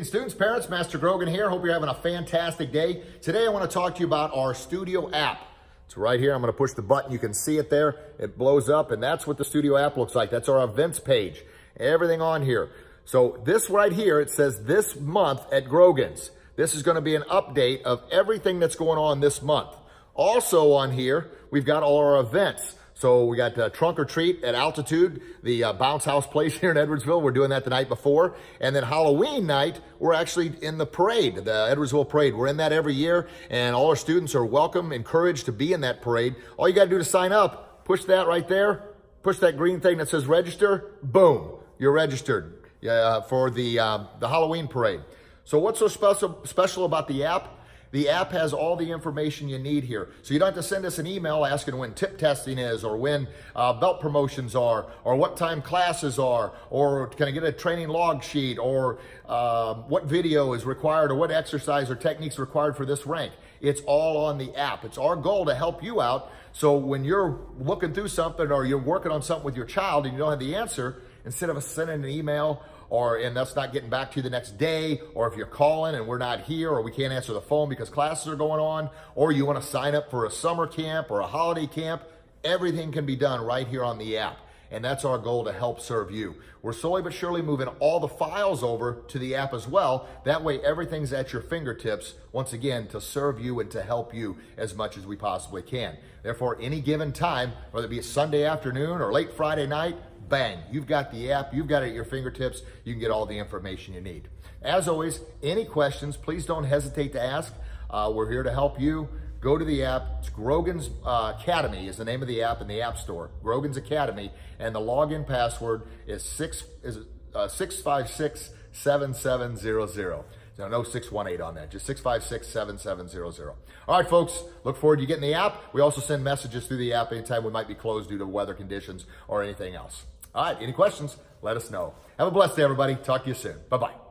Students, parents, Master Grogan here. Hope you're having a fantastic day. Today I want to talk to you about our studio app. It's right here. I'm going to push the button. You can see it there. It blows up and that's what the studio app looks like. That's our events page. Everything on here. So this right here, it says this month at Grogan's. This is going to be an update of everything that's going on this month. Also on here, we've got all our events. So we got uh, Trunk or Treat at Altitude, the uh, bounce house place here in Edwardsville. We're doing that the night before. And then Halloween night, we're actually in the parade, the Edwardsville Parade. We're in that every year, and all our students are welcome, encouraged to be in that parade. All you got to do to sign up, push that right there, push that green thing that says register, boom, you're registered uh, for the, uh, the Halloween parade. So what's so special, special about the app? The app has all the information you need here. So you don't have to send us an email asking when tip testing is or when uh, belt promotions are or what time classes are or can I get a training log sheet or uh, what video is required or what exercise or techniques required for this rank. It's all on the app. It's our goal to help you out. So when you're looking through something or you're working on something with your child and you don't have the answer, instead of sending an email or and that's not getting back to you the next day, or if you're calling and we're not here, or we can't answer the phone because classes are going on, or you want to sign up for a summer camp or a holiday camp, everything can be done right here on the app. And that's our goal to help serve you. We're slowly but surely moving all the files over to the app as well. That way everything's at your fingertips, once again, to serve you and to help you as much as we possibly can. Therefore, any given time, whether it be a Sunday afternoon or late Friday night, bang, you've got the app, you've got it at your fingertips, you can get all the information you need. As always, any questions, please don't hesitate to ask. Uh, we're here to help you. Go to the app. It's Grogan's uh, Academy is the name of the app in the App Store. Grogan's Academy, and the login password is six is uh, six five six seven seven zero zero. No, no 618 on that, just 656-7700. All right, folks, look forward to getting the app. We also send messages through the app anytime we might be closed due to weather conditions or anything else. All right, any questions? Let us know. Have a blessed day, everybody. Talk to you soon. Bye-bye.